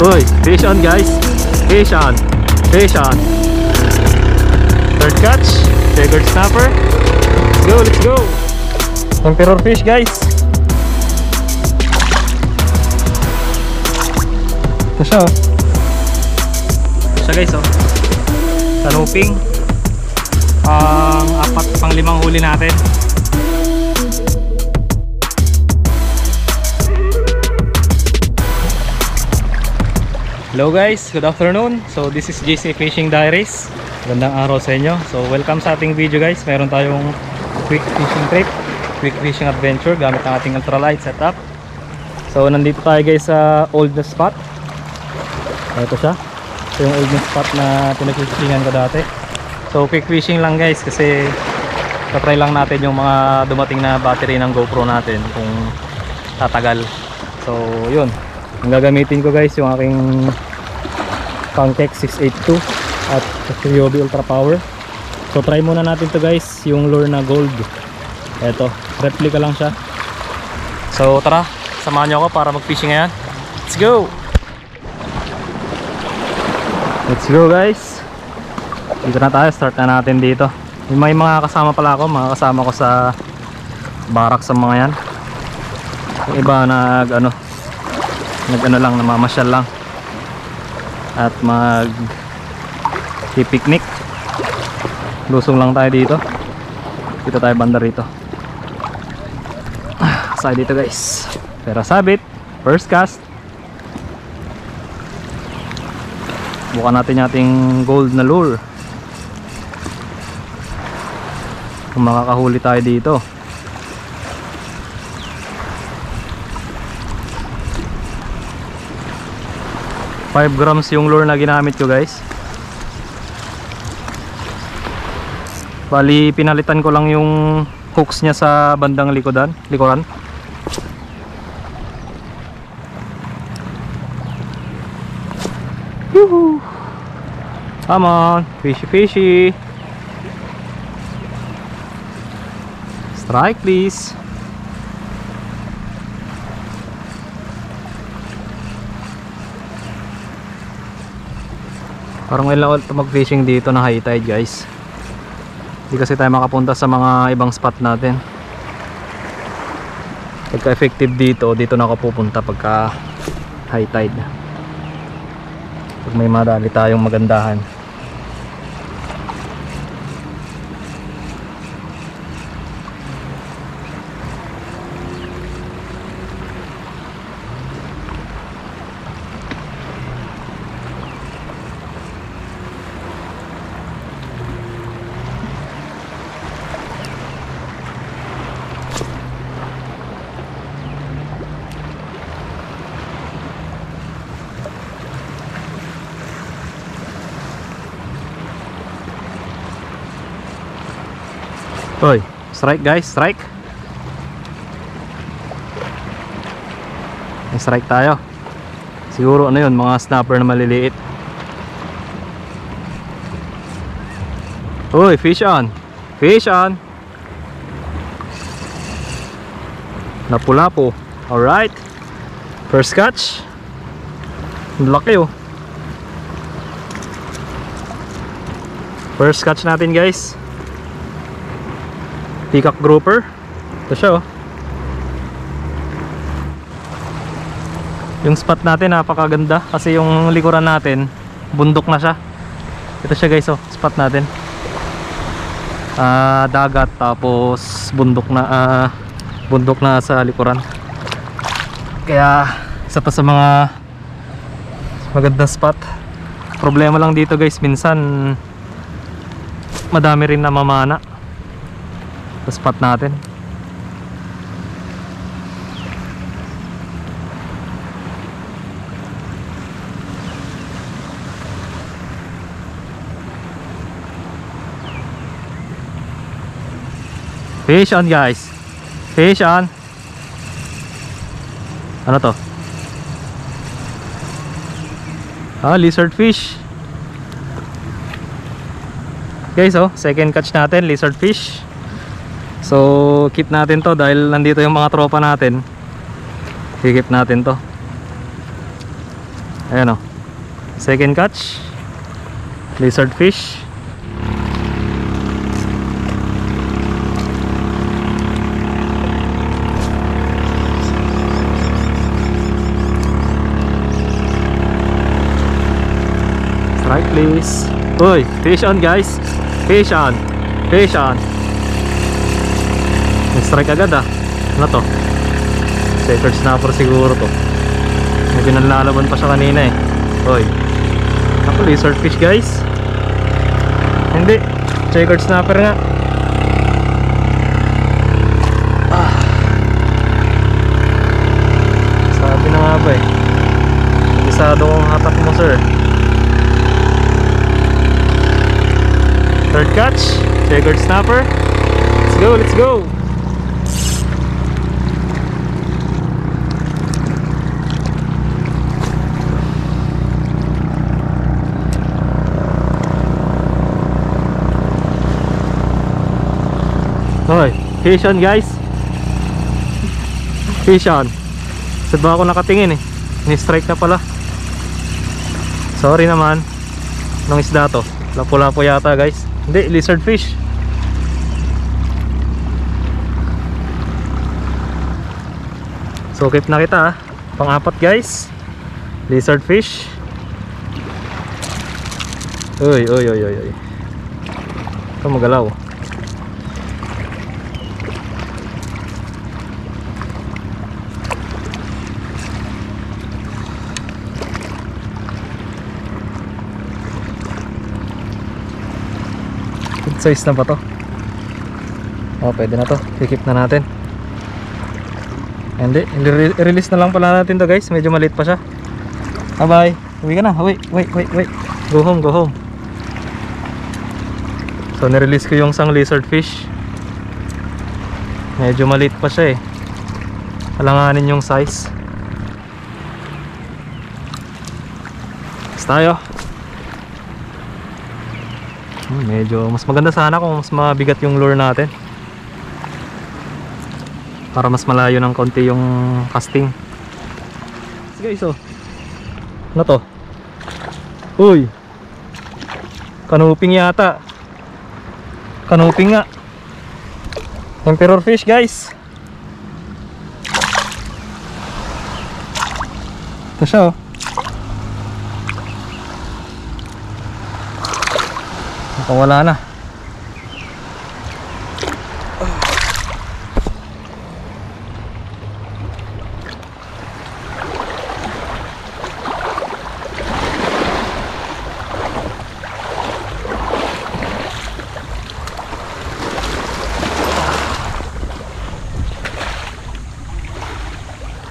Uy, fish on guys. Fish on. Fish on. Third catch. Staggered snapper. Let's go, let's go. Emperor fish guys. Ito siya oh. Siya guys oh. Kanuping. Ang apat pang limang huli natin. Hello guys, good afternoon. So this is JC Fishing Diaries. Gandang araw sa inyo. So welcome sa ating video guys. Meron tayong quick fishing trip, quick fishing adventure gamit ang ating ultralight setup. So nandito tayo guys sa old na spot. Ito siya. Ito yung old na spot na pinag-fishingan ko dati. So quick fishing lang guys kasi tatry lang natin yung mga dumating na battery ng GoPro natin kung tatagal. So yun. Ang gagamitin ko guys yung aking Pancake 682 at Ryobi Ultra Power. So try muna natin to guys yung lure na gold. Eto, replica lang siya. So tara, samahan nyo ako para mag-fishing ngayon. Let's go! Let's go guys! Dito na tayo, start na natin dito. May mga kasama pala ako, mga kasama ko sa barak sa mga yan. Yung iba nag ano, nag ano lang, namamasyal lang. At mag picnic. Lusong lang tayo dito. Dito tayo banda rito. Sa dito guys. Pero sabit, first cast. Bukan natin ating gold na lure. Kung makakahuli tayo dito. Five grams yung lure na ginamit ko guys. Bali pinalitan ko lang yung hooks niya sa bandang likodan, likuran. Yuhu. Come on, fishy fishy. Strike please. Parang ngayon lang ulit mag-fishing dito na high tide guys. Hindi kasi tayo makapunta sa mga ibang spot natin. Pagka effective dito, dito na ako pupunta pagka high tide. Pag may madali tayong magandahan. Hoy, strike guys, strike. May strike tayo. Siguro ano yun, mga snapper na maliliit. Hoy, fish on. Fish on. Lapu-lapu. Alright. First catch. Laki oh. First catch natin guys. Peacock grouper. Ito siya oh. Yung spot natin napakaganda kasi yung likuran natin bundok na siya. Ito siya guys oh, spot natin. Ah, dagat tapos bundok na ah, bundok na sa likuran. Kaya isa pa sa mga magandang spot. Problema lang dito guys, minsan madami rin na mamana sa spot natin. Fish on guys. Fish on. Ano to? Ah lizard fish. Guys oh second catch natin lizard fish So keep natin to dahil nandito yung mga tropa natin. Keep natin to. Ayan o. Second catch. Lizard fish. Strike please. Uy, fish on guys. Fish on. Fish on. Nag-strike agad ah. Ano to? Second snapper siguro to. May pinanlalaban pa siya kanina eh. Uy. Ako lizard fish guys. Hindi. Checkered snapper nga. Ah. Sabi na nga ba eh. Isado kong hatak mo sir. Third catch. Checkered snapper. Let's go, let's go. Hoy, fish on guys. Fish on. Saan ba ako nakatingin eh? Ni-strike na pala. Sorry naman. Nung isda to. Lapu-lapo yata guys. Hindi, lizard fish. So keep na kita ah. Pang-apat guys. Lizard fish. Uy, uy, uy, uy. Ito magalaw. Size na ba to? Oh, pwede na to. Kikip na natin. Hindi, i- release na lang pala natin to guys. Medyo maliit pa siya. Bye bye. Uwi ka na. Wait, wait, wait, wait. Go home, go home. So, nirelease ko yung sang lizard fish. Medyo maliit pa siya eh. Alanganin yung size. Tapos tayo. Hmm, medyo mas maganda sana kung mas mabigat yung lure natin. Para mas malayo ng konti yung casting. Sige guys oh. Ano to? Uy. Kanuping yata. Kanuping nga. Emperor fish guys. Ito siya oh. Mukhang wala na.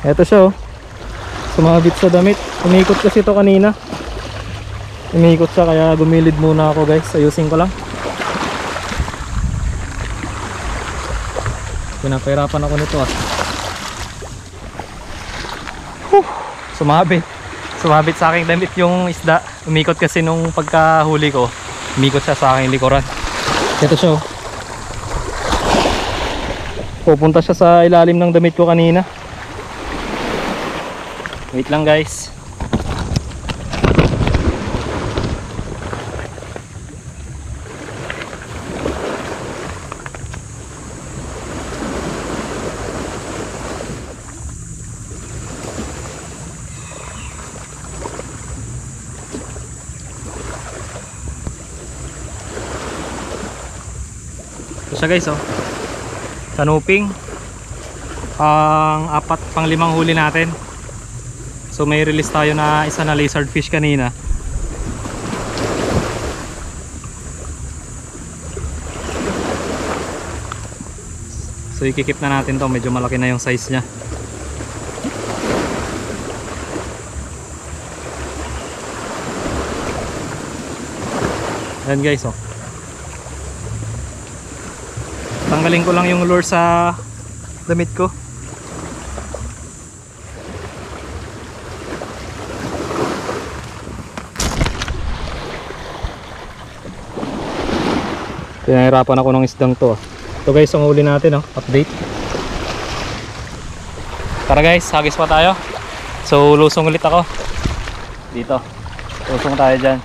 Eto siya oh. Sumabit sa damit. Umikot kasi ito kanina. Umikot siya kaya gumilid muna ako guys. Ayusin ko lang. Pinapahirapan ako nito ah. Sumabit. Sumabit sa aking damit yung isda. Umikot kasi nung pagkahuli ko. Umikot siya sa aking likuran. Ito siya oh. Pupunta siya sa ilalim ng damit ko kanina. Wait lang guys. Siya guys oh. Kanuping. Pang apat, pang limang huli natin. So may release tayo na isa na lizard fish kanina. So ikikip na natin to, medyo malaki na yung size niya. Ayan guys oh. Tanggalin ko lang yung lure sa damit ko. Pinahirapan ako ng isdang to. ah. Ito guys ang huli natin, oh. update. Tara guys, hagis pa tayo. So lusong ulit ako. Dito. Tusong tayo dyan.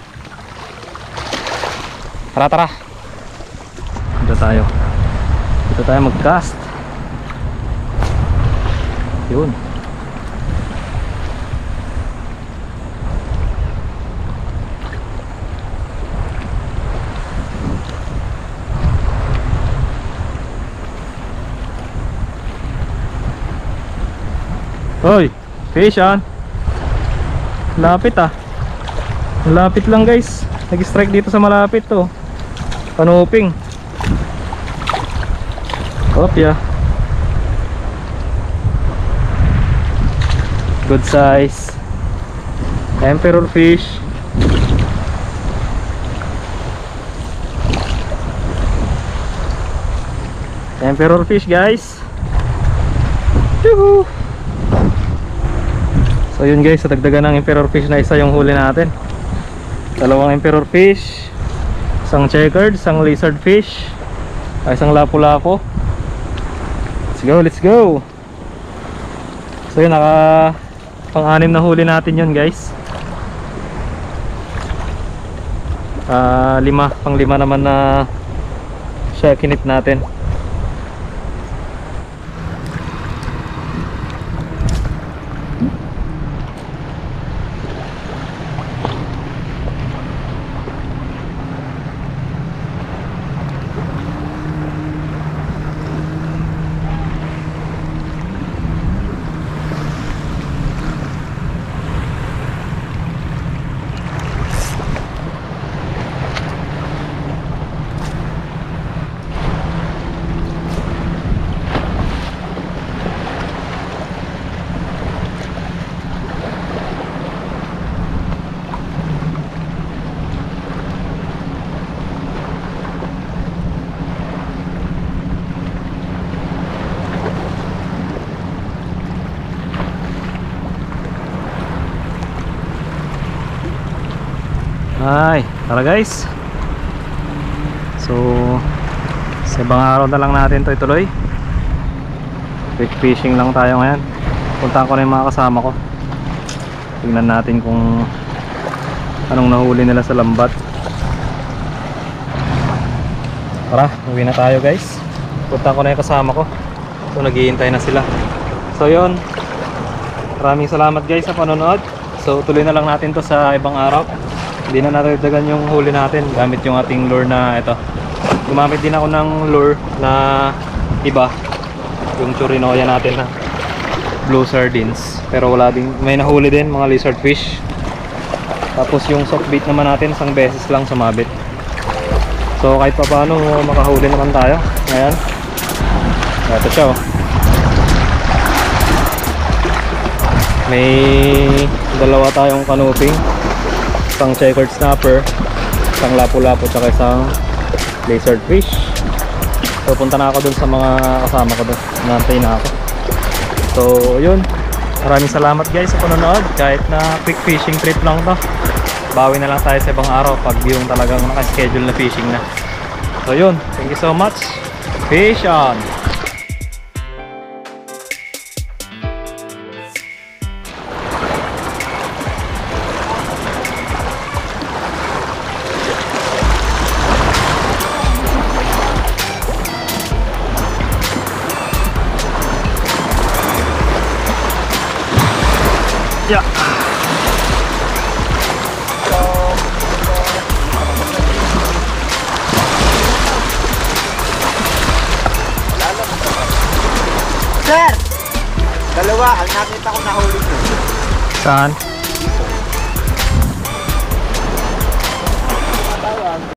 Tara, tara. Dito tayo. Dito tayo mag-cast. Yun. Hoy, fish on. Lapit ah. Lapit lang guys. Nag-strike dito sa malapit to. Panuping. Opya. Good size. Emperor fish. Emperor fish guys. Yuhu. So yun guys, sa dagdagan ng emperor fish na isa yung huli natin. Dalawang emperor fish, isang checkered, isang lizard fish, ay isang lapu-lapo. Go, let's go. So yun, naka pang-anim na huli natin yun guys. Ah, lima, pang lima naman na siya kinip natin. Ay, tara guys. So, sa ibang araw na lang natin to ituloy. Quick fishing lang tayo ngayon. Puntahan ko na yung mga kasama ko. Tingnan natin kung anong nahuli nila sa lambat. Tara, uwi na tayo guys. Puntahan ko na yung kasama ko. So, naghihintay na sila. So, yun. Maraming salamat guys sa panonood. So, tuloy na lang natin to sa ibang araw hindi na natagdagan yung huli natin gamit yung ating lure na ito. Gumamit din ako ng lure na iba. Yung churinoya natin na blue sardines. Pero wala din may nahuli din mga lizard fish. Tapos yung soft bait naman natin isang beses lang sumabit. So kahit pa paano makahuli naman tayo. Ayan. Ito siya oh. May dalawa tayong canoping isang checkered snapper isang lapu-lapu tsaka isang lizard fish. So punta na ako dun sa mga kasama ko dun. Nantay na ako. So yun. Maraming salamat guys sa panonood. Kahit na quick fishing trip lang to bawi na lang tayo sa ibang araw pag yung talagang nakaschedule na fishing na. So yun. Thank you so much. Fish on Yeah. Sir! Dalawa, ang nakita ko nahuli nyo. Saan?